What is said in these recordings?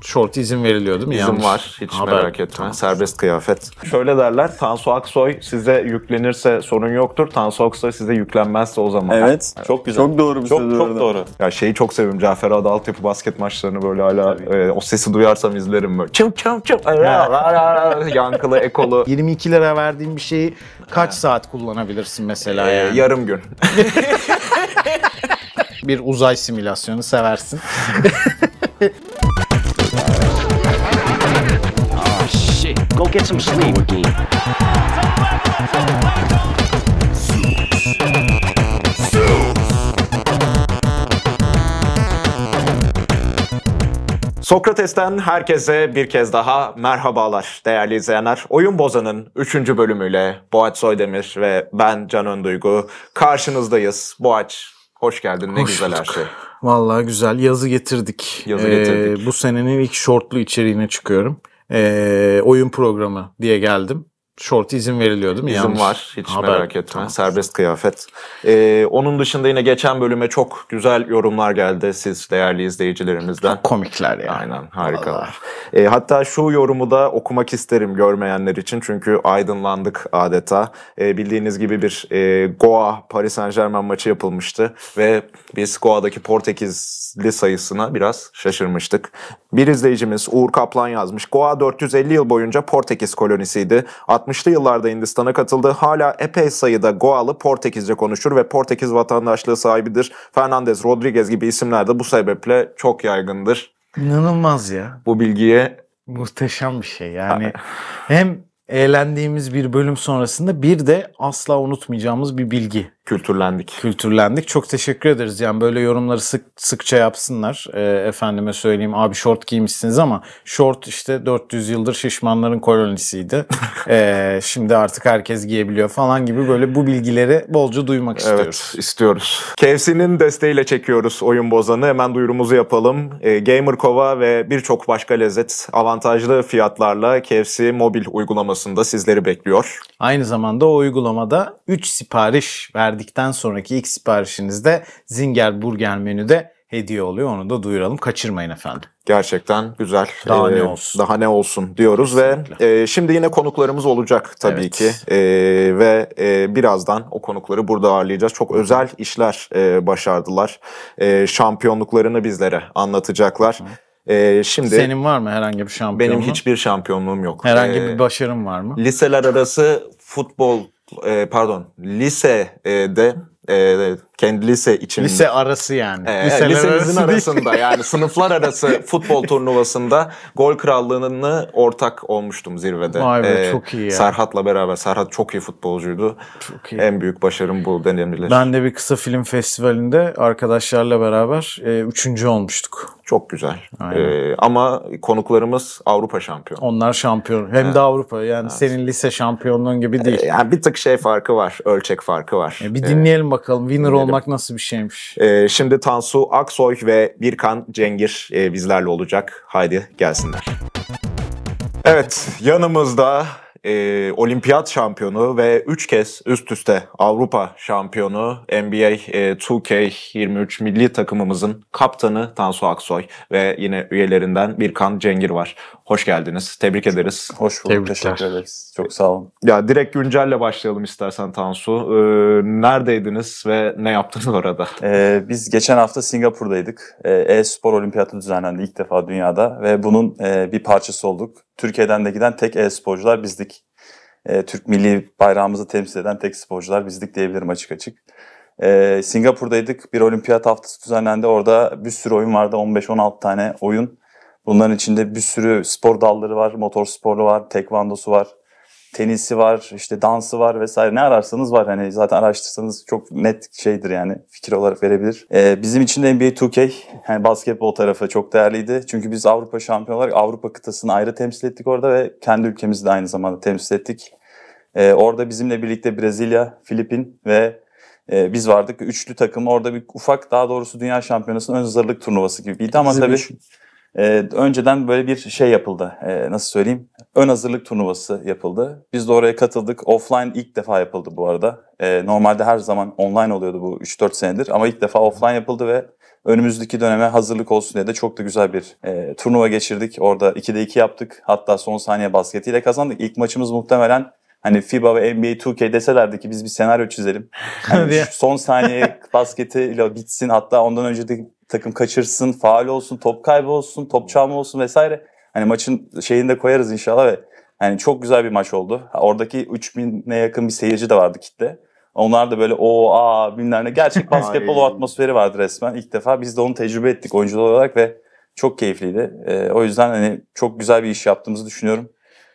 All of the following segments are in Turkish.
Short izin veriliyor değil mi? İzin Yanlış. var. Hiç Haber. merak etme. Tamam. Serbest kıyafet. Şöyle derler. Tansu Aksoy size yüklenirse sorun yoktur. Tansu Aksoy size yüklenmezse o zaman. Evet. Çok güzel. Çok doğru bir Çok söz çok orada. doğru. Ya şeyi çok seviyorum. Cafer Adı altyapı basket maçlarını böyle hala e, o sesi duyarsam izlerim böyle. Çım çım çım. Yankılı, ekolu. 22 lira verdiğin bir şeyi kaç saat kullanabilirsin mesela E, yani? yarım gün. Bir uzay simülasyonu seversin. Go get some sleep. Sokrates'ten herkese bir kez daha merhabalar değerli izleyenler. Oyun Bozan'ın 3. bölümüyle Boğaç Soydemir ve ben Can Önduygu karşınızdayız. Boğaç hoş geldin ne Hoş güzel her şey. Vallahi güzel. Yazı getirdik. Yazı Ee, getirdik. bu senenin ilk shortlu içeriğine çıkıyorum. Ee, oyun programı diye geldim. Short izin veriliyor değil mi? İzin Yanlış. var hiç Haber. merak etme Tamam. serbest kıyafet. Ee, onun dışında yine geçen bölüme çok güzel yorumlar geldi siz değerli izleyicilerimizden. Komikler yani. Aynen harikalar. E, hatta şu yorumu da okumak isterim görmeyenler için çünkü aydınlandık adeta. E, bildiğiniz gibi bir e, Goa Paris Saint Germain maçı yapılmıştı ve biz Goa'daki Portekizli sayısına biraz şaşırmıştık. Bir izleyicimiz Uğur Kaplan yazmış. Goa 450 yıl boyunca Portekiz kolonisiydi. 60'lı yıllarda Hindistan'a katıldı. Hala epey sayıda Goalı Portekizce konuşur ve Portekiz vatandaşlığı sahibidir. Fernandez, Rodriguez gibi isimler de bu sebeple çok yaygındır İnanılmaz ya. bu bilgiye Muhteşem bir şey. Yani hem eğlendiğimiz bir bölüm sonrasında bir de asla unutmayacağımız bir bilgi kültürlendik. kültürlendik. Çok teşekkür ederiz. Yani böyle yorumları sık sıkça yapsınlar. Ee, efendime söyleyeyim abi short giymişsiniz ama short işte 400 yıldır şişmanların kolonisiydi. Ee, şimdi artık herkes giyebiliyor falan gibi böyle bu bilgileri bolca duymak istiyoruz. Evet istiyoruz. KFC'nin desteğiyle çekiyoruz oyun bozanı. Hemen duyurumuzu yapalım. E, Gamer Kova ve birçok başka lezzet avantajlı fiyatlarla KFC mobil uygulamasında sizleri bekliyor. Aynı zamanda o uygulamada 3 sipariş verdikten sonraki ilk siparişinizde Zinger Burger menüde hediye oluyor. Onu da duyuralım. Kaçırmayın efendim. Gerçekten güzel. Daha Ee, ne olsun. Daha ne olsun diyoruz Kesinlikle. ve e, şimdi yine konuklarımız olacak tabii Evet. ki E, ve e, birazdan o konukları burada ağırlayacağız. Çok özel işler e, başardılar. E, şampiyonluklarını bizlere anlatacaklar. E, şimdi Senin var mı herhangi bir şampiyonluğun? benim hiçbir şampiyonluğum yok. Herhangi E, bir başarın var mı? liseler arası futbol e, pardon lisede e, kendi lise için Lise arası yani. e, Liseler arası değil. arasında yani sınıflar arası futbol turnuvasında gol krallığını ortak olmuştum zirvede. E, Vay be, çok iyi ya. Serhat'la beraber. Serhat çok iyi futbolcuydu. Çok iyi. En büyük başarım bu denilebilir. Ben de bir kısa film festivalinde arkadaşlarla beraber e, üçüncü olmuştuk. Çok güzel. Aynen. E, ama konuklarımız Avrupa şampiyonu. Onlar şampiyon. Hem de Avrupa. Yani senin lise şampiyonluğun gibi değil. E, yani bir tık şey farkı var. Ölçek farkı var. E, bir dinleyelim bakalım. Winner dinleyelim. olmak nasıl bir şeymiş. Ee, şimdi Tansu Aksoy ve Birkan Cengir e, bizlerle olacak. Haydi gelsinler. Evet yanımızda e, olimpiyat şampiyonu ve 3 kez üst üste Avrupa şampiyonu NBA e, 2K23 milli takımımızın kaptanı Tansu Aksoy ve yine üyelerinden Birkan Cengir var. Hoş geldiniz. Tebrik ederiz. Hoş bulduk. Tebrikler. Teşekkür ederiz. Çok sağ olun. Ya direkt güncelle başlayalım istersen Tansu. Ee, neredeydiniz ve ne yaptınız orada? Ee, biz geçen hafta Singapur'daydık. Ee, E-spor olimpiyatı düzenlendi ilk defa dünyada ve bunun e, bir parçası olduk. Türkiye'den de giden tek e-sporcular bizdik. Ee, Türk milli bayrağımızı temsil eden tek sporcular bizdik diyebilirim açık açık. Ee, Singapur'daydık. Bir olimpiyat haftası düzenlendi. Orada bir sürü oyun vardı. 15-16 tane oyun. Bunların içinde bir sürü spor dalları var. Motor sporu var, tekvandosu var, tenisi var, işte dansı var vesaire. Ne ararsanız var. Hani zaten araştırsanız çok net şeydir yani fikir olarak verebilir. Ee, bizim için de NBA 2K yani basketbol tarafı çok değerliydi. Çünkü biz Avrupa şampiyonu olarak Avrupa kıtasını ayrı temsil ettik orada ve kendi ülkemizi de aynı zamanda temsil ettik. Ee, orada bizimle birlikte Brezilya, Filipin ve e, biz vardık. Üçlü takım orada bir ufak daha doğrusu dünya şampiyonasının ön hazırlık turnuvası gibiydi ama tabii Exhibition. Ee, önceden böyle bir şey yapıldı. Ee, nasıl söyleyeyim? Ön hazırlık turnuvası yapıldı. Biz de oraya katıldık. Offline ilk defa yapıldı bu arada. Ee, normalde her zaman online oluyordu bu 3-4 senedir. Ama ilk defa offline yapıldı ve önümüzdeki döneme hazırlık olsun diye de çok da güzel bir e, turnuva geçirdik. Orada 2'de 2 yaptık. Hatta son saniye basketiyle kazandık. İlk maçımız muhtemelen hani FIBA ve NBA 2K deselerdi ki biz bir senaryo çizelim. Şu son saniye basketiyle bitsin hatta ondan önce de takım kaçırsın, faal olsun, top kaybı olsun, top çalma olsun vesaire. Hani maçın şeyini de koyarız inşallah ve yani çok güzel bir maç oldu. Oradaki 3000'e yakın bir seyirci de vardı kitle. Onlar da böyle o aa bilmem ne. Gerçek basketbol atmosferi vardı resmen. İlk defa biz de onu tecrübe ettik oyuncular olarak ve çok keyifliydi. Ee, o yüzden hani çok güzel bir iş yaptığımızı düşünüyorum.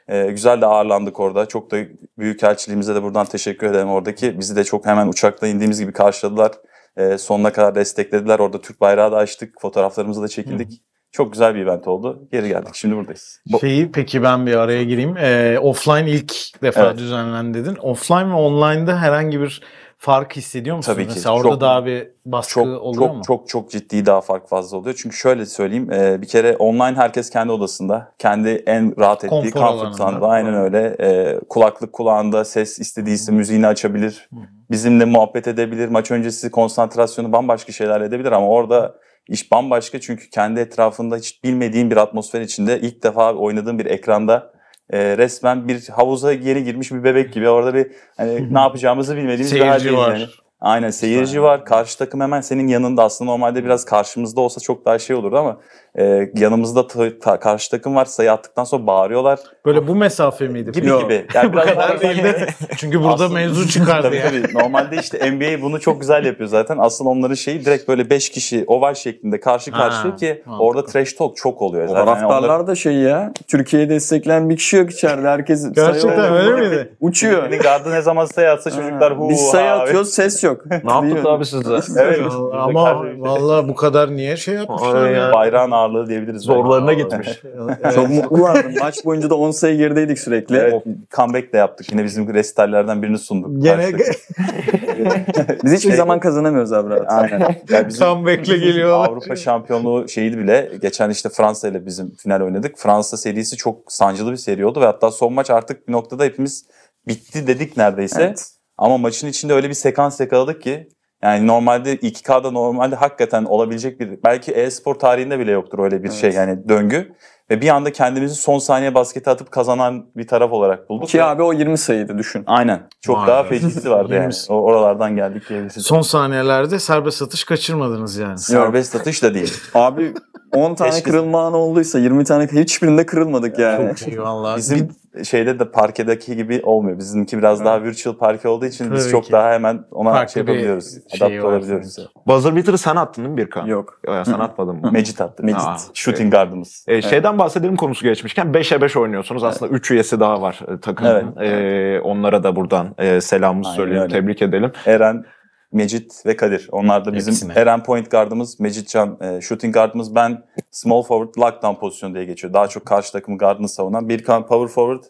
Ee, güzel de ağırlandık orada. Çok da büyükelçiliğimize de buradan teşekkür ederim oradaki. Bizi de çok hemen uçakta indiğimiz gibi karşıladılar. Ee, sonuna kadar desteklediler. Orada Türk bayrağı da açtık. Fotoğraflarımızı da çekildik. Çok güzel bir event oldu. Geri geldik. Şimdi buradayız. Şeyi peki ben bir araya gireyim. Ee, offline ilk defa Evet. düzenlendi dedin. Offline ve online'da herhangi bir fark hissediyor musun? Tabii ki. Mesela orada Çok- daha bir baskı çok oluyor çok mu? çok çok ciddi daha fark fazla oluyor. Çünkü şöyle söyleyeyim, e, bir kere online herkes kendi odasında, kendi en rahat ettiği Konfor alanında. Aynen öyle. E, kulaklık kulağında, ses istediyse müziğini açabilir. Bizimle muhabbet edebilir. Maç öncesi konsantrasyonu bambaşka şeyler edebilir ama orada iş bambaşka çünkü kendi etrafında hiç bilmediğin bir atmosfer içinde ilk defa oynadığın bir ekranda e, resmen bir havuza yeni girmiş bir bebek gibi orada bir hani ne yapacağımızı bilmediğimiz bir Seyirci haldeyiz var. yani. Aynen seyirci var. Karşı takım hemen senin yanında. Aslında normalde biraz karşımızda olsa çok daha şey olurdu ama e, yanımızda ta- ta- karşı takım var. Sayı attıktan sonra bağırıyorlar. Böyle bu mesafe miydi? Gibi Yok. gibi. Yani Bu kadar değil de. Çünkü burada Aslında- mevzu çıkardı Tabii tabii. Normalde işte NBA bunu çok güzel yapıyor zaten. Asıl onların şeyi direkt böyle 5 kişi oval şeklinde karşı Ha, karşıya ki mantıklı. orada trash talk çok oluyor. O Zaten Yani taraftarlar da şey ya. Türkiye'yi destekleyen bir kişi yok içeride. Herkes Gerçekten sayı öyle miydi? Uçuyor. Senin gardı ne zaman sayı atsa çocuklar hu Biz sayı ha. atıyoruz ses yok. Ne yaptık abi size? Evet. Ama vallahi bu kadar niye şey yapmışlar ya. Bayrağın ağırlığı diyebiliriz. Zorlarına gitmiş. Evet. Çok mutlulardı. Maç boyunca da 10 sayı gerideydik sürekli. Evet, comeback de yaptık. Yine bizim resitallerden birini sunduk. Gene Biz hiçbir Şey- zaman kazanamıyoruz abi rahat. Aynen. Yani bizim comeback'le geliyorlar. Avrupa şampiyonluğu şeydi bile. Geçen işte Fransa ile bizim final oynadık. Fransa serisi çok sancılı bir seri oldu ve hatta son maç artık bir noktada hepimiz bitti dedik neredeyse. Evet. Ama maçın içinde öyle bir sekans yakaladık ki yani normalde 2K'da normalde hakikaten olabilecek bir belki e-spor tarihinde bile yoktur öyle bir Evet. şey yani döngü. Ve bir anda kendimizi son saniye basketi atıp kazanan bir taraf olarak bulduk. Ki Ve- abi o 20 sayıydı düşün. Aynen. Çok Vay daha fecisi vardı yani. O oralardan geldik diyebiliriz. Son saniyelerde serbest atış kaçırmadınız yani. Serbest atış da değil. Abi 10 tane kırılma anı olduysa 20 tane hiçbirinde kırılmadık yani. Çok iyi valla. Bizim şeyde de parkedeki gibi olmuyor. Bizimki biraz daha virtual parke olduğu için biz Tabii çok ki. daha hemen ona Farklı şey yapabiliyoruz. şey adapte olabiliyoruz. Buzzer beater'ı sen attın değil mi Birkan? Yok. Ya, sen atmadın mı? Mecit attı. Mecit. Aa, Shooting guardımız. E, şeyden bahsedelim konusu geçmişken 5'e 5 oynuyorsunuz. Aslında 3 üyesi daha var e, takımın. E, onlara da buradan e, selamımızı Aynen söyleyelim, öyle. tebrik edelim. Eren, Mecit ve Kadir. Onlar da bizim Hepsine. Eren point guardımız, Mecit Can e, shooting guardımız. Ben small forward lockdown pozisyonu diye geçiyor. Daha çok karşı takımın guardını savunan. Birkan power forward,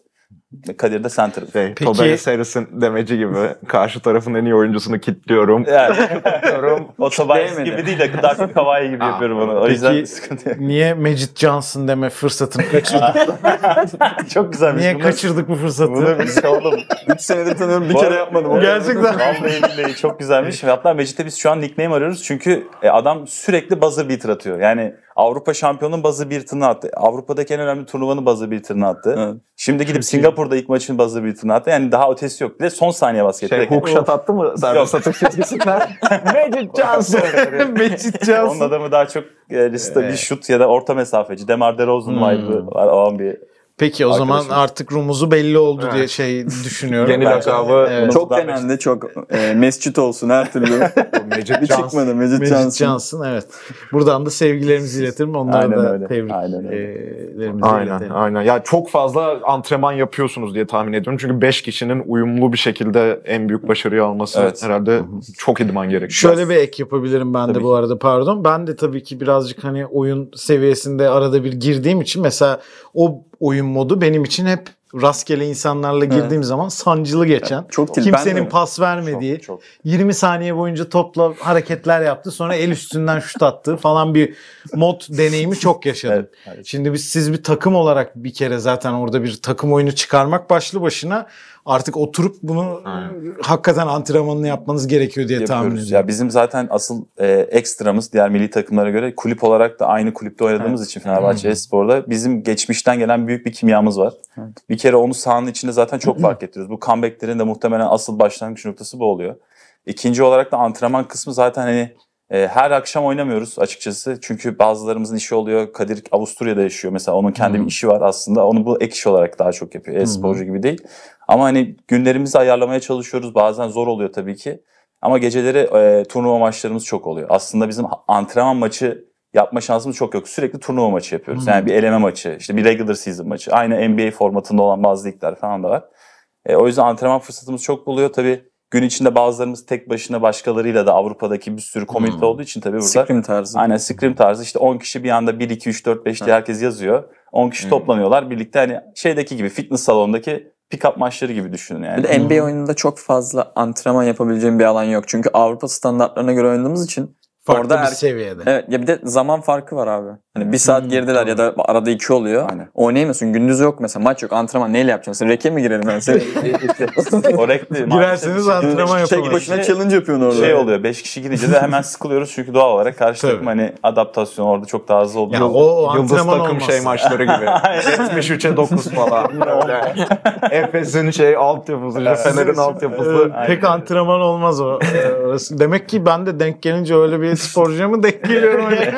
Kadir de center. Şey, Peki- Tobias Harris'in demeci gibi karşı tarafın en iyi oyuncusunu kilitliyorum. Yani o Tobias gibi değil de çok Kawhi gibi Aa, yapıyorum onu. O peki- yüzden sıkıntı yok. Niye Magic Johnson deme fırsatını kaçırdık? çok güzelmiş. Niye Bunu- kaçırdık bu fırsatı? Bunu bir şey oldu mu? 3 senedir tanıyorum bir Bu kere yapmadım. Gerçekten. Vallahi billahi çok güzelmiş. Ve Hatta Mecit'e biz şu an nickname arıyoruz. Çünkü e, adam sürekli buzzer beater atıyor. Yani Avrupa şampiyonun buzzer beater'ını attı. Avrupa'daki en önemli turnuvanın buzzer beater'ını attı. Evet. Şimdi gidip Singapur'da ilk maçın buzzer beater'ını attı. Yani daha ötesi yok. Bir de son saniye basket. Şey, hook shot attı mı serbest atış çizgisinden? Magic Johnson. Magic Onun Johnson. adamı daha çok e, stabil şut ya da orta mesafeci. Demar DeRozan Hmm. vibe'ı var olan bir Peki o zaman artık rumumuzu belli oldu Evet. diye şey düşünüyorum. Yeni lakabı Evet. Çok denendi çok. E, mescit olsun her türlü. Johnson. çıkmadı Mecit Magic Johnson. Johnson evet. Buradan da sevgilerimizi iletirim. Onlara Aynen da öyle. Aynen tebriklerimizi Aynen, iletelim. aynen. Ya çok fazla antrenman yapıyorsunuz diye tahmin ediyorum. Çünkü 5 kişinin uyumlu bir şekilde en büyük başarıyı alması Evet. herhalde çok idman gerekiyor. Şöyle bir ek yapabilirim ben de Tabii bu arada pardon. Ben de tabii ki birazcık hani oyun seviyesinde arada bir girdiğim için mesela o oyun modu benim için hep rastgele insanlarla girdiğim zaman sancılı geçen, Çok kimsenin pas vermediği, Çok, çok. 20 saniye boyunca topla hareketler yaptı. Sonra el üstünden şut attı falan bir mod deneyimi çok yaşadım. Evet, evet. Şimdi biz siz bir takım olarak bir kere zaten orada bir takım oyunu çıkarmak başlı başına artık oturup bunu hakikaten antrenmanını yapmanız gerekiyor diye tahmin yapıyoruz. ediyorum. Ya bizim zaten asıl e, ekstramız diğer milli takımlara göre kulüp olarak da aynı kulüpte oynadığımız için Fenerbahçe Espor'da bizim geçmişten gelen büyük bir kimyamız var. Bir kere onu sahanın içinde zaten çok fark ettiriyoruz. Bu comeback'lerin de muhtemelen asıl başlangıç noktası bu oluyor. İkinci olarak da antrenman kısmı zaten hani e, her akşam oynamıyoruz açıkçası. Çünkü bazılarımızın işi oluyor. Kadir Avusturya'da yaşıyor mesela. Onun kendi bir işi var aslında. Onu bu ek iş olarak daha çok yapıyor. E-sporcu gibi değil. Ama hani günlerimizi ayarlamaya çalışıyoruz. Bazen zor oluyor tabii ki. Ama geceleri e, turnuva maçlarımız çok oluyor. Aslında bizim antrenman maçı yapma şansımız çok yok. Sürekli turnuva maçı yapıyoruz. Yani bir eleme maçı, işte bir regular season maçı. Aynı NBA formatında olan bazı ligler falan da var. E, o yüzden antrenman fırsatımız çok buluyor. Tabii gün içinde bazılarımız tek başına başkalarıyla da Avrupa'daki bir sürü komünite olduğu için tabii burada Scrim tarzı. Aynen scrim tarzı işte 10 kişi bir anda 1, 2, 3, 4, 5 diye herkes yazıyor. 10 kişi toplanıyorlar birlikte hani şeydeki gibi fitness salonundaki pick-up maçları gibi düşünün yani. Bir de NBA oyununda çok fazla antrenman yapabileceğim bir alan yok. Çünkü Avrupa standartlarına göre oynadığımız için Farklı orada bir er- seviyede. Evet ya bir de zaman farkı var abi. Hani bir saat gerideler ya da arada iki oluyor. Aynen. Oynayamıyorsun. Gündüz yok mesela maç yok. Antrenman neyle yapacaksın? Reke mi girelim ben seni? o renkli Girerseniz antrenman Tek yapamazsınız. başına challenge yapıyorsun orada. şey oluyor 5 kişi gidince de hemen sıkılıyoruz çünkü doğal olarak karşı Tabii. takım hani adaptasyon orada çok daha hızlı oluyor. Ya o, o Yıldız antrenman takım olmaz. şey maçları gibi. 73'e 9 falan. Öyle. Efes'in şey altyapısı, Fener'in altyapısı. Ee, pek antrenman olmaz o. Ee, orası. Demek ki ben de denk gelince öyle bir sporcuya mı denk geliyorum öyle?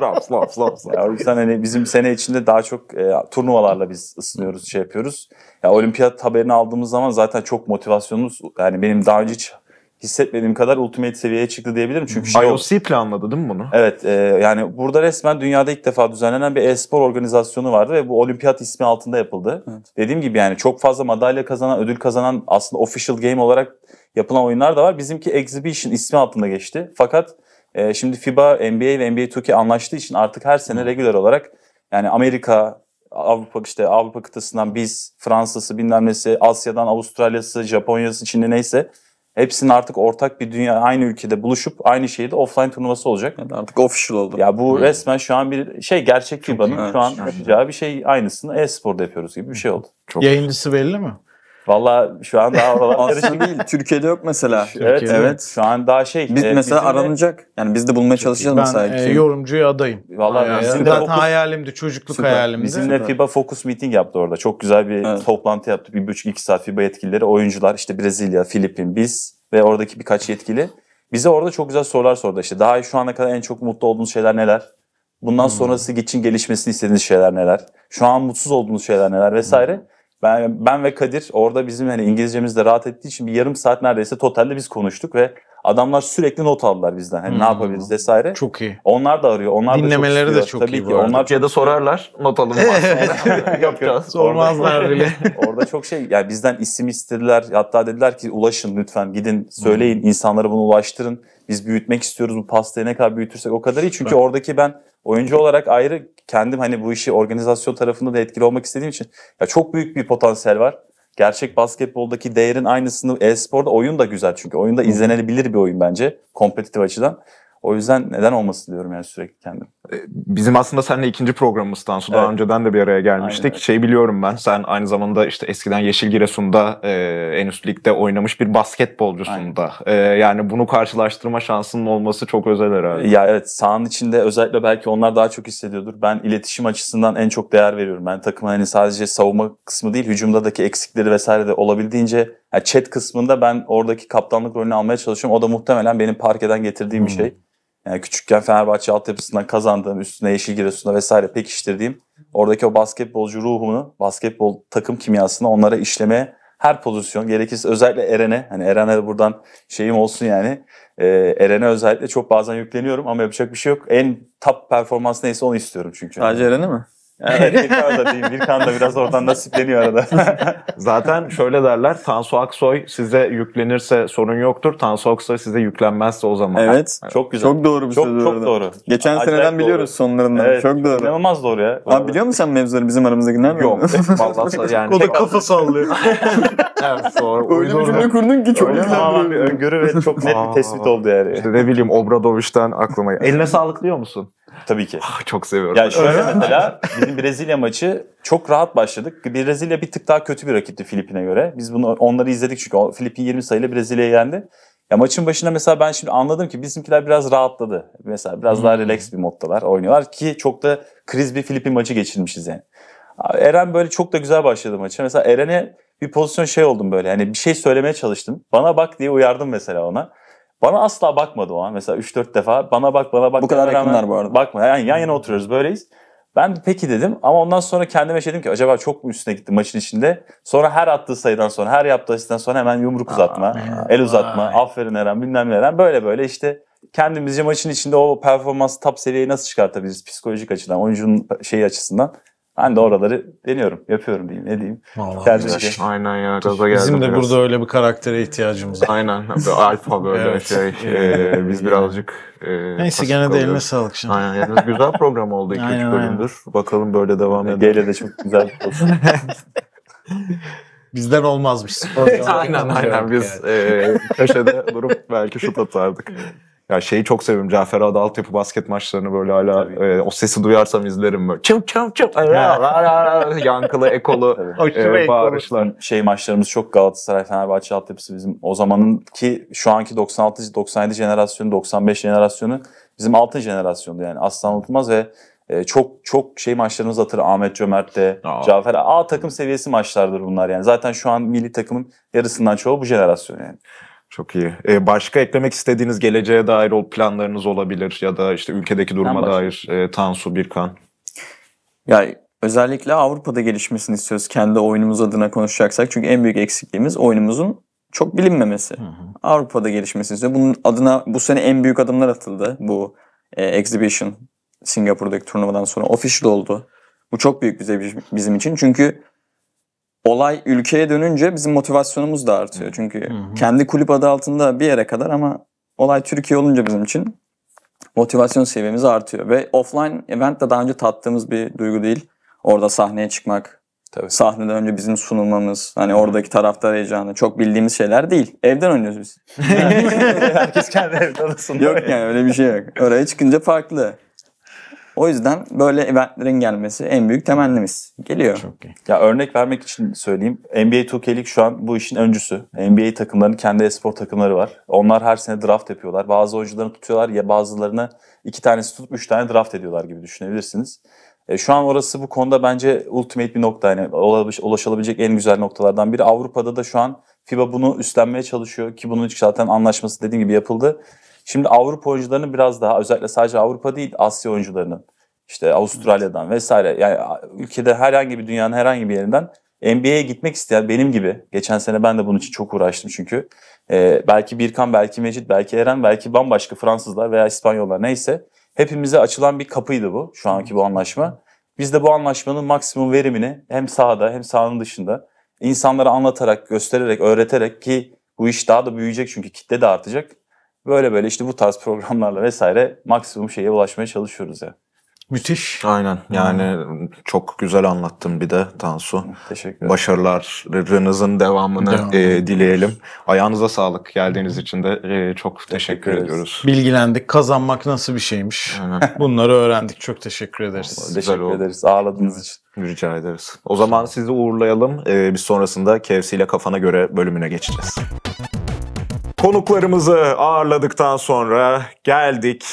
Raps, laps, laps. Ya o yüzden hani bizim sene içinde daha çok e, turnuvalarla biz ısınıyoruz, şey yapıyoruz. Ya olimpiyat haberini aldığımız zaman zaten çok motivasyonumuz yani benim daha önce hiç hissetmediğim kadar ultimate seviyeye çıktı diyebilirim. Çünkü şey. IOC planladı değil mi bunu? Evet e, yani burada resmen dünyada ilk defa düzenlenen bir e-spor organizasyonu vardı ve bu olimpiyat ismi altında yapıldı. Dediğim gibi yani çok fazla madalya kazanan, ödül kazanan aslında official game olarak yapılan oyunlar da var. Bizimki Exhibition ismi altında geçti. Fakat e, şimdi FIBA, NBA ve NBA 2K anlaştığı için artık her sene regular olarak yani Amerika, Avrupa işte Avrupa kıtasından biz, Fransa'sı bilmem nesi, Asya'dan Avustralya'sı, Japonya'sı, Çin'i neyse hepsinin artık ortak bir dünya aynı ülkede buluşup aynı şehirde offline turnuvası olacak. Yani artık official oldu. Ya bu resmen şu an bir şey gerçek FIBA'nın iyi. şu an yapacağı bir şey aynısını e-sporda yapıyoruz gibi bir şey oldu. Yayıncısı belli mi? Valla şu an daha oralar Aslında değil. Türkiye'de yok mesela. Evet, Türkiye'de. evet. Şu an daha şey. Biz e, mesela bizim de- aranacak. Yani biz de bulmaya çalışacağız mesela. Ben e, yorumcuya adayım. Bizim de Zaten Focus- hayalimdi, çocukluk Süper. hayalimdi. Bizimle FIBA Focus Meeting yaptı orada. Çok güzel bir Evet. toplantı yaptı. Bir buçuk iki saat FIBA yetkilileri, oyuncular, işte Brezilya, Filipin, biz ve oradaki birkaç yetkili. Bize orada çok güzel sorular sordu. İşte daha şu ana kadar en çok mutlu olduğunuz şeyler neler? Bundan sonrası için gelişmesini istediğiniz şeyler neler? Şu an mutsuz olduğunuz şeyler neler vesaire. Ben, ben ve Kadir orada bizim hani İngilizcemiz de rahat ettiği için bir yarım saat neredeyse totalde biz konuştuk ve adamlar sürekli not aldılar bizden. Hani ne yapabiliriz vesaire. Çok iyi. Onlar da arıyor. Onlar Dinlemeleri da de çok, çok istiyor. iyi Tabii bu ki. Onlar Türkiye'de sorarlar, not alın. Yapacağız. Sormazlar bile. Orada çok şey yani bizden isim istediler. Hatta dediler ki ulaşın lütfen gidin söyleyin insanlara bunu ulaştırın. Biz büyütmek istiyoruz bu pastayı ne kadar büyütürsek o kadar iyi. Çünkü oradaki ben oyuncu olarak ayrı kendim hani bu işi organizasyon tarafında da etkili olmak istediğim için ya çok büyük bir potansiyel var. Gerçek basketboldaki değerin aynısını e-sporda oyun da güzel çünkü. Oyunda izlenebilir bir oyun bence kompetitif açıdan. O yüzden neden olmasın diyorum yani sürekli kendim. Bizim aslında seninle ikinci programımız Tansu. Daha Evet. önceden de bir araya gelmiştik. Aynen öyle. Şey biliyorum ben. Sen aynı zamanda işte eskiden Yeşil Giresun'da e, en üst ligde oynamış bir basketbolcusun Aynen. da. E, yani bunu karşılaştırma şansının olması çok özel herhalde. Ya evet sahanın içinde özellikle belki onlar daha çok hissediyordur. Ben iletişim açısından en çok değer veriyorum. Ben takımın hani sadece savunma kısmı değil hücumdaki eksikleri vesaire de olabildiğince yani chat kısmında ben oradaki kaptanlık rolünü almaya çalışıyorum. O da muhtemelen benim parkeden getirdiğim bir şey. Yani küçükken Fenerbahçe altyapısından kazandığım, üstüne Yeşil Giresun'da vesaire pekiştirdiğim oradaki o basketbolcu ruhunu, basketbol takım kimyasını onlara işlemeye her pozisyon gerekirse özellikle Eren'e hani Eren'e buradan şeyim olsun yani ee, Eren'e özellikle çok bazen yükleniyorum ama yapacak bir şey yok. En top performans neyse onu istiyorum çünkü. Sadece Eren'e mi? Evet, da diyeyim. Birkan da biraz oradan nasipleniyor arada. Zaten şöyle derler. Tansu Aksoy size yüklenirse sorun yoktur. Tansu Aksoy size yüklenmezse o zaman. Evet. çok güzel. Çok doğru bir çok, söz çok orada. doğru. Geçen Acayip seneden doğru. biliyoruz sonlarından. Evet, Çok doğru. İnanılmaz doğru ya. Abi biliyor musun sen mevzuları bizim aramızdakiler mi? Yok. Vallahi yani. O da kafa sallıyor. Evet, sonra Öyle bir cümle kurdun ki çok Öyle güzel. Bir öngörü ve çok net bir tespit oldu yani. İşte ne bileyim Obradoviç'ten aklıma. Eline sağlık diyor musun? Tabii ki. Ah, Çok seviyorum. Ya şöyle mesela bizim Brezilya maçı çok rahat başladık. Brezilya bir tık daha kötü bir rakipti Filipin'e göre. Biz bunu onları izledik çünkü Filipin 20 sayıyla Brezilya'yı yendi. Ya maçın başında mesela ben şimdi anladım ki bizimkiler biraz rahatladı. Mesela biraz daha relax bir moddalar oynuyorlar ki çok da kriz bir Filipin maçı geçirmişiz yani. Eren böyle çok da güzel başladı maça. Mesela Eren'e bir pozisyon şey oldum böyle. Hani bir şey söylemeye çalıştım. Bana bak diye uyardım mesela ona. Bana asla bakmadı o an. Mesela 3-4 defa bana bak bana bak. Bu kadar yakınlar bu arada. Bakma. Yani yan yana oturuyoruz böyleyiz. Ben peki dedim ama ondan sonra kendime şey dedim ki acaba çok mu üstüne gitti maçın içinde? Sonra her attığı sayıdan sonra, her yaptığı asistten sonra hemen yumruk uzatma, el uzatma, vay. aferin Eren bilmem ne Eren böyle böyle işte kendimizce maçın içinde o performans top seviyeyi nasıl çıkartabiliriz psikolojik açıdan, oyuncunun şeyi açısından. Ben de oraları deniyorum, yapıyorum diyeyim, ne diyeyim. Vallahi. Aynen ya gaza geldim Bizim de biraz. burada öyle bir karaktere ihtiyacımız var. Aynen. Alfa böyle Evet. şey. e, biz birazcık e, Neyse gene de eline sağlık şimdi. Aynen. Yani güzel program oldu 2-3 Aynen, bölümdür. Bakalım böyle devam edelim. G'yle de çok güzel pozisyon. Bizden olmazmış. aynen aynen biz e, köşede durup belki şut atardık. Ya şeyi çok seviyorum. Cafer Adı altyapı basket maçlarını böyle hala e, o sesi duyarsam izlerim böyle. Çım çım çım. Yankılı, ekolu e, bağırışlar. şey maçlarımız çok Galatasaray, Fenerbahçe altyapısı bizim o zamanın ki şu anki 96 97 jenerasyonu, 95 jenerasyonu bizim altın jenerasyondu yani. Asla unutulmaz ve e, çok çok şey maçlarımız hatır Ahmet Cömert de, Aa. Cafer A takım seviyesi maçlardır bunlar yani. Zaten şu an milli takımın yarısından çoğu bu jenerasyon yani. Çok iyi. E, başka eklemek istediğiniz geleceğe dair o planlarınız olabilir ya da işte ülkedeki duruma Ben dair e, Tansu Birkan. Ya özellikle Avrupa'da gelişmesini istiyoruz kendi oyunumuz adına konuşacaksak. Çünkü en büyük eksikliğimiz oyunumuzun çok bilinmemesi. Avrupa'da gelişmesini istiyor. Bunun adına bu sene en büyük adımlar atıldı. Bu e, Exhibition Singapur'daki turnuvadan sonra official oldu. Bu çok büyük bize bizim için. Çünkü olay ülkeye dönünce bizim motivasyonumuz da artıyor. Çünkü kendi kulüp adı altında bir yere kadar ama olay Türkiye olunca bizim için motivasyon seviyemiz artıyor. Ve offline event de daha önce tattığımız bir duygu değil. Orada sahneye çıkmak, Tabii. sahneden önce bizim sunulmamız, hani oradaki taraftar heyecanı çok bildiğimiz şeyler değil. Evden oynuyoruz biz. Herkes kendi evde odasında. yok yani öyle bir şey yok. Oraya çıkınca farklı. O yüzden böyle eventlerin gelmesi en büyük temennimiz. Geliyor. Çok iyi. Ya örnek vermek için söyleyeyim. NBA 2K'lik şu an bu işin öncüsü. NBA takımlarının kendi espor takımları var. Onlar her sene draft yapıyorlar. Bazı oyuncularını tutuyorlar ya bazılarını iki tanesi tutup üç tane draft ediyorlar gibi düşünebilirsiniz. E, şu an orası bu konuda bence ultimate bir nokta. Yani ulaşılabilecek en güzel noktalardan biri. Avrupa'da da şu an FIBA bunu üstlenmeye çalışıyor ki bunun zaten anlaşması dediğim gibi yapıldı. Şimdi Avrupa oyuncularının biraz daha özellikle sadece Avrupa değil Asya oyuncularının işte Avustralya'dan vesaire yani ülkede herhangi bir dünyanın herhangi bir yerinden NBA'ye gitmek isteyen benim gibi geçen sene ben de bunun için çok uğraştım çünkü Ee, belki Birkan, belki Mecit, belki Eren, belki bambaşka Fransızlar veya İspanyollar neyse hepimize açılan bir kapıydı bu şu anki bu anlaşma. Biz de bu anlaşmanın maksimum verimini hem sahada hem sahanın dışında insanlara anlatarak, göstererek, öğreterek ki bu iş daha da büyüyecek çünkü kitle de artacak. Böyle böyle işte bu tarz programlarla vesaire maksimum şeye ulaşmaya çalışıyoruz ya. Müthiş. Aynen yani çok güzel anlattın bir de Tansu. Teşekkür ederim. Başarılarınızın devamını Devam. e, dileyelim. Ayağınıza sağlık geldiğiniz için de e, çok teşekkür, Teşekkür ederiz. ediyoruz. Bilgilendik. Kazanmak nasıl bir şeymiş. Aynen. Bunları öğrendik. Çok teşekkür ederiz. Güzel Teşekkür oldu. ederiz ağırladığınız için. Rica ederiz. O zaman sizi uğurlayalım. Ee, biz sonrasında KFC ile kafana göre bölümüne geçeceğiz. Konuklarımızı ağırladıktan sonra geldik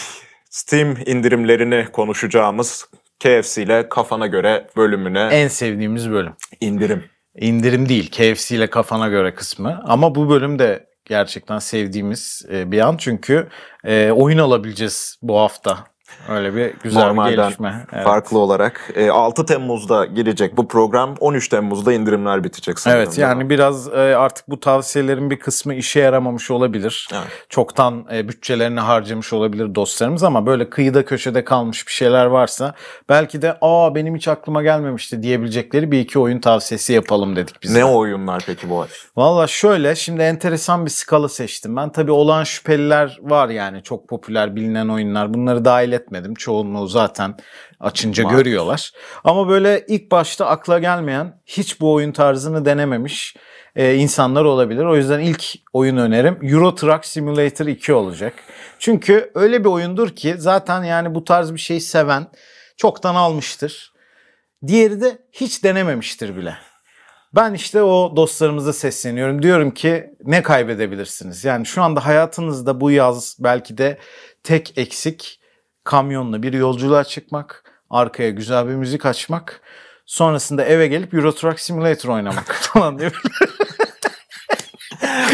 Steam indirimlerini konuşacağımız KFC ile kafana göre bölümüne En sevdiğimiz bölüm. indirim. İndirim değil. KFC ile kafana göre kısmı. Ama bu bölüm de gerçekten sevdiğimiz e, bir an. Çünkü e, oyun alabileceğiz bu hafta. Öyle bir güzel bir Normalden gelişme. Evet. farklı olarak. E, 6 Temmuz'da girecek bu program. 13 Temmuz'da indirimler bitecek sanırım. Evet yani biraz e, artık bu tavsiyelerin bir kısmı işe yaramamış olabilir. Evet. Çoktan e, bütçelerini harcamış olabilir dostlarımız ama böyle kıyıda köşede kalmış bir şeyler varsa belki de aa benim hiç aklıma gelmemişti diyebilecekleri bir iki oyun tavsiyesi yapalım dedik biz. Ne oyunlar peki bu ay? Valla şöyle şimdi enteresan bir skala seçtim. Ben tabii olan şüpheliler var yani çok popüler bilinen oyunlar. Bunları dahil etmedim. Çoğunluğu zaten açınca Var. görüyorlar. Ama böyle ilk başta akla gelmeyen hiç bu oyun tarzını denememiş e, insanlar olabilir. O yüzden ilk oyun önerim Euro Truck Simulator 2 olacak. Çünkü öyle bir oyundur ki zaten yani bu tarz bir şeyi seven çoktan almıştır. Diğeri de hiç denememiştir bile. Ben işte o dostlarımıza sesleniyorum. Diyorum ki ne kaybedebilirsiniz? Yani şu anda hayatınızda bu yaz belki de tek eksik kamyonla bir yolculuğa çıkmak, arkaya güzel bir müzik açmak, sonrasında eve gelip Euro Truck Simulator oynamak falan diye.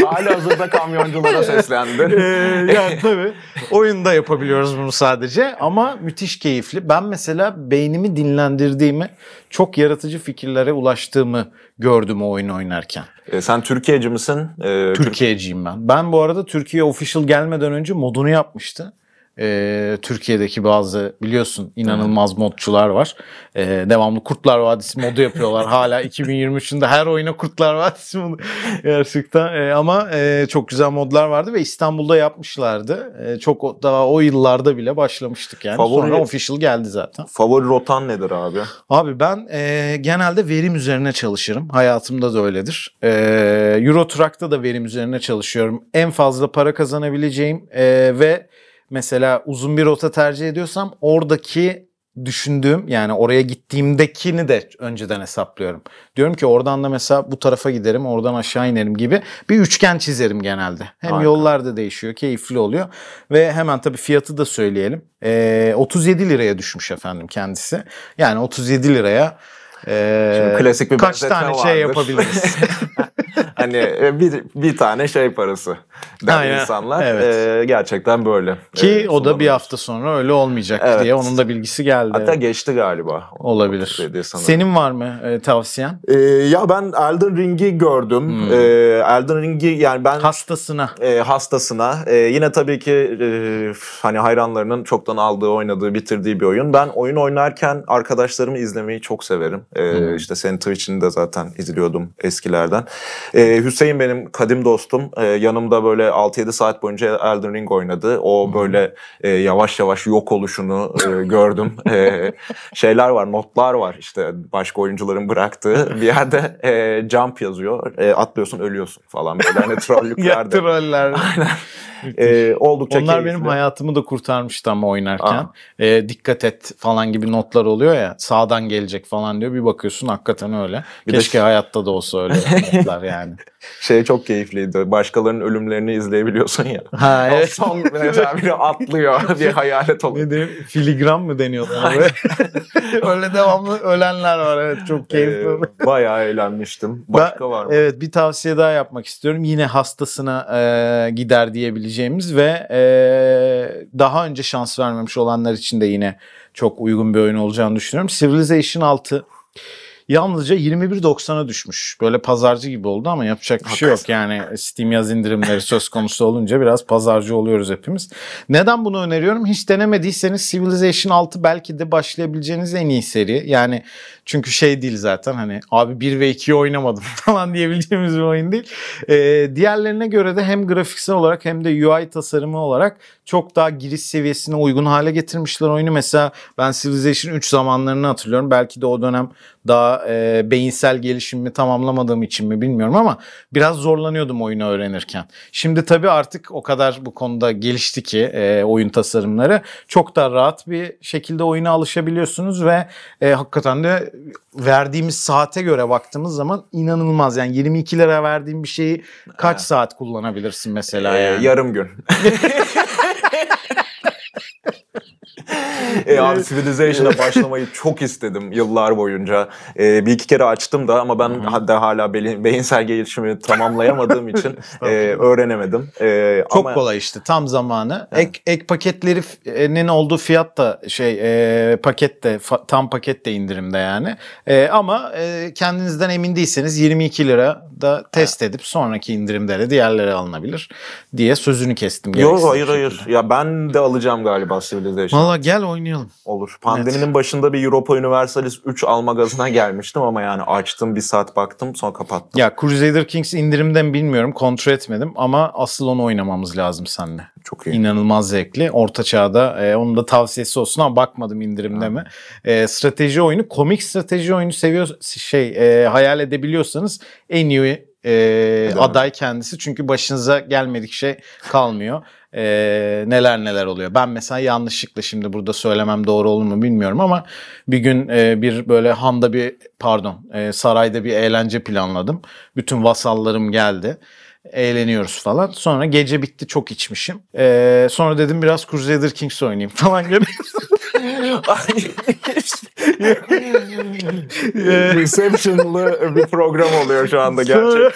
Hala hazırda kamyonculara seslendi. Ee, yani tabii oyunda yapabiliyoruz bunu sadece ama müthiş keyifli. Ben mesela beynimi dinlendirdiğimi, çok yaratıcı fikirlere ulaştığımı gördüm o oyunu oynarken. E, sen Türkiye'ci misin? E, Türkiye'ciyim ben. Ben bu arada Türkiye official gelmeden önce modunu yapmıştı. Ee, Türkiye'deki bazı biliyorsun inanılmaz modçular var. Ee, devamlı Kurtlar Vadisi modu yapıyorlar. Hala 2023'ünde her oyuna Kurtlar Vadisi modu. Gerçekten. Ee, ama e, çok güzel modlar vardı ve İstanbul'da yapmışlardı. Ee, çok daha o yıllarda bile başlamıştık yani. Favori- Sonra official geldi zaten. Favori rotan nedir abi? Abi ben e, genelde verim üzerine çalışırım. Hayatımda da öyledir. E, Euro Truck'ta da verim üzerine çalışıyorum. En fazla para kazanabileceğim e, ve mesela uzun bir rota tercih ediyorsam oradaki düşündüğüm yani oraya gittiğimdekini de önceden hesaplıyorum. Diyorum ki oradan da mesela bu tarafa giderim, oradan aşağı inerim gibi bir üçgen çizerim genelde. Hem Harika. yollar da değişiyor, keyifli oluyor ve hemen tabii fiyatı da söyleyelim. E, 37 liraya düşmüş efendim kendisi. Yani 37 liraya Şimdi klasik bir kaç tane vardır. şey yapabiliriz? hani e, bir, bir tane şey parası der Aynen, insanlar. evet. E, gerçekten böyle. Ki E, o da bir hafta sonra öyle olmayacak Evet. diye onun da bilgisi geldi. Hatta geçti galiba. Olabilir. 37 sanırım. Senin var mı e, tavsiyen? E, ya ben Elden Ring'i gördüm. Hmm. E, Elden Ring'i yani ben Hastasına. e, hastasına. E, yine tabii ki e, hani hayranlarının çoktan aldığı, oynadığı, bitirdiği bir oyun. Ben oyun oynarken arkadaşlarımı izlemeyi çok severim. E, İşte senin Twitch'ini de zaten izliyordum eskilerden. E, Hüseyin benim kadim dostum. E, yanımda böyle 6-7 saat boyunca Elden Ring oynadı. O böyle e, yavaş yavaş yok oluşunu e, gördüm. E, şeyler var, notlar var işte başka oyuncuların bıraktığı. Bir yerde e, jump yazıyor. E, atlıyorsun, ölüyorsun falan. Böyle hani trollükler de. Troller. E, oldukça Onlar keyifli. benim hayatımı da kurtarmıştı ama oynarken. E, dikkat et falan gibi notlar oluyor ya. Sağdan gelecek falan diyor. Bir bakıyorsun hakikaten öyle. Bir de Keşke ş- hayatta da olsa öyle notlar yani. Şey çok keyifliydi. Başkalarının ölümlerini izleyebiliyorsun ya. Ha, O evet. son mesela biri atlıyor bir hayalet oluyor. Ne diyeyim? Filigram mı deniyor ona? böyle? öyle devamlı ölenler var. Evet çok keyifli. Ee, bayağı eğlenmiştim. Başka Ben- var mı? Evet bir tavsiye daha yapmak istiyorum. Yine hastasına e, gider diyebileceğimiz ve e, daha önce şans vermemiş olanlar için de yine çok uygun bir oyun olacağını düşünüyorum. Civilization 6 yalnızca 21.90'a düşmüş. Böyle pazarcı gibi oldu ama yapacak bir şey yok. Yani Steam yaz indirimleri söz konusu olunca biraz pazarcı oluyoruz hepimiz. Neden bunu öneriyorum? Hiç denemediyseniz Civilization 6 belki de başlayabileceğiniz en iyi seri. Yani çünkü şey değil zaten hani abi 1 ve 2'yi oynamadım falan diyebileceğimiz bir oyun değil. Ee, diğerlerine göre de hem grafiksel olarak hem de UI tasarımı olarak çok daha giriş seviyesine uygun hale getirmişler oyunu. Mesela ben Civilization 3 zamanlarını hatırlıyorum. Belki de o dönem daha e, beyinsel gelişimimi tamamlamadığım için mi bilmiyorum ama biraz zorlanıyordum oyunu öğrenirken. Şimdi tabii artık o kadar bu konuda gelişti ki e, oyun tasarımları çok daha rahat bir şekilde oyuna alışabiliyorsunuz ve e, hakikaten de verdiğimiz saate göre baktığımız zaman inanılmaz. Yani 22 lira verdiğim bir şeyi kaç saat kullanabilirsin mesela Ee, yani. yarım gün. e, abi Civilization'a başlamayı çok istedim yıllar boyunca. E, bir iki kere açtım da ama ben hatta hala beyin, beyinsel gelişimi tamamlayamadığım için e, öğrenemedim. E, Çok ama, kolay işte tam zamanı. Ek, ek paketlerinin olduğu fiyat da şey e, paket de tam paket de indirimde yani. E, ama e, kendinizden emin değilseniz 22 lira da test edip sonraki indirimde de diğerleri alınabilir diye sözünü kestim. Yok hayır hayır. Ya ben de alacağım galiba Civilization. Valla gel oynayalım. Olur. Pandeminin başında bir Europa Universalis 3 alma gazına gelmiştim ama yani açtım bir saat baktım sonra kapattım. Ya Crusader Kings indirimde mi bilmiyorum kontrol etmedim ama asıl onu oynamamız lazım seninle. Çok iyi. İnanılmaz zevkli. Orta çağda e, onun da tavsiyesi olsun ama bakmadım indirimde mi. E, strateji oyunu, komik strateji oyunu seviyor şey e, hayal edebiliyorsanız en iyi e, aday kendisi. Çünkü başınıza gelmedik şey kalmıyor. E, neler neler oluyor. Ben mesela yanlışlıkla şimdi burada söylemem doğru olur mu bilmiyorum ama bir gün e, bir böyle handa bir pardon e, sarayda bir eğlence planladım. Bütün vasallarım geldi eğleniyoruz falan. Sonra gece bitti çok içmişim. Ee, sonra dedim biraz Crusader Kings oynayayım falan gibi. Inception'lı bir program oluyor şu anda gerçek.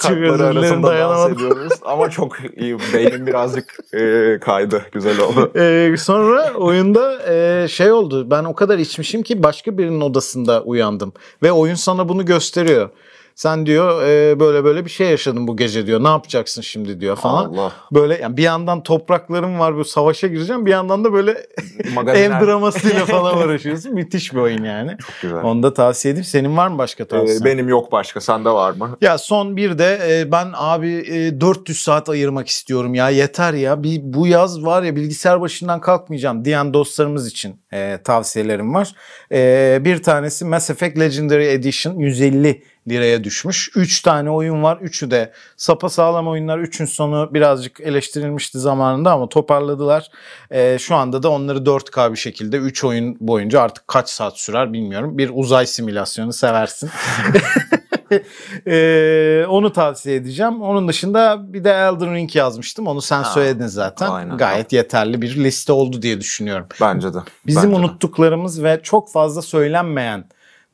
Katları arasında dans dayanamadım. ediyoruz. Ama çok iyi. Beynim birazcık e, kaydı. Güzel oldu. Ee, sonra oyunda e, şey oldu. Ben o kadar içmişim ki başka birinin odasında uyandım. Ve oyun sana bunu gösteriyor. Sen diyor e, böyle böyle bir şey yaşadın bu gece diyor. Ne yapacaksın şimdi diyor falan. Allah. Böyle yani bir yandan topraklarım var böyle savaşa gireceğim. Bir yandan da böyle ev dramasıyla falan uğraşıyorsun. Müthiş bir oyun yani. Güzel. Onu da tavsiye edeyim. Senin var mı başka Ee, tavsiyen? benim yok başka. Sende var mı? Ya son bir de e, ben abi e, 400 saat ayırmak istiyorum ya yeter ya. Bir, bu yaz var ya bilgisayar başından kalkmayacağım diyen dostlarımız için e, tavsiyelerim var. E, bir tanesi Mass Effect Legendary Edition 150 liraya düşmüş. 3 tane oyun var. Üçü de sapasağlam oyunlar. Üçün sonu birazcık eleştirilmişti zamanında ama toparladılar. E, şu anda da onları 4K bir şekilde 3 oyun boyunca artık kaç saat sürer bilmiyorum. Bir uzay simülasyonu seversin. Ee, onu tavsiye edeceğim. Onun dışında bir de Elden Ring yazmıştım. Onu sen söyledin zaten. aynen. Gayet yeterli bir liste oldu diye düşünüyorum. Bence de. Bizim Bence de. unuttuklarımız ve çok fazla söylenmeyen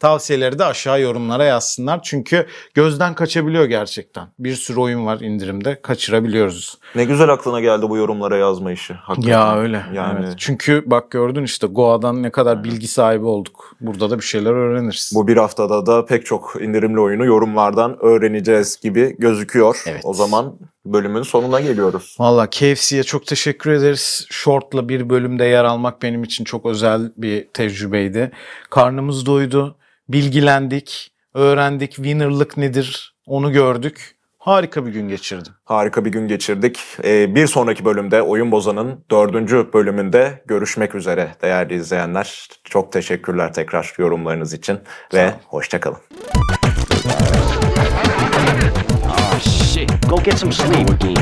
tavsiyeleri de aşağı yorumlara yazsınlar. Çünkü gözden kaçabiliyor gerçekten. Bir sürü oyun var indirimde. Kaçırabiliyoruz. Ne güzel aklına geldi bu yorumlara yazma işi. Hakikaten. Ya öyle. Yani Evet. Çünkü bak gördün işte Goa'dan ne kadar bilgi sahibi olduk. Burada da bir şeyler öğreniriz. bu bir haftada da pek çok indirimli oyunu yorumlardan öğreneceğiz gibi gözüküyor. Evet. O zaman bölümün sonuna geliyoruz. Valla KFC'ye çok teşekkür ederiz. Short'la bir bölümde yer almak benim için çok özel bir tecrübeydi. Karnımız doydu, bilgilendik, öğrendik winner'lık nedir onu gördük. Harika bir gün geçirdim. Harika bir gün geçirdik. Ee, bir sonraki bölümde Oyun Bozan'ın dördüncü bölümünde görüşmek üzere değerli izleyenler. Çok teşekkürler tekrar yorumlarınız için ve hoşçakalın. Oh shit. Go get some sleep. Again.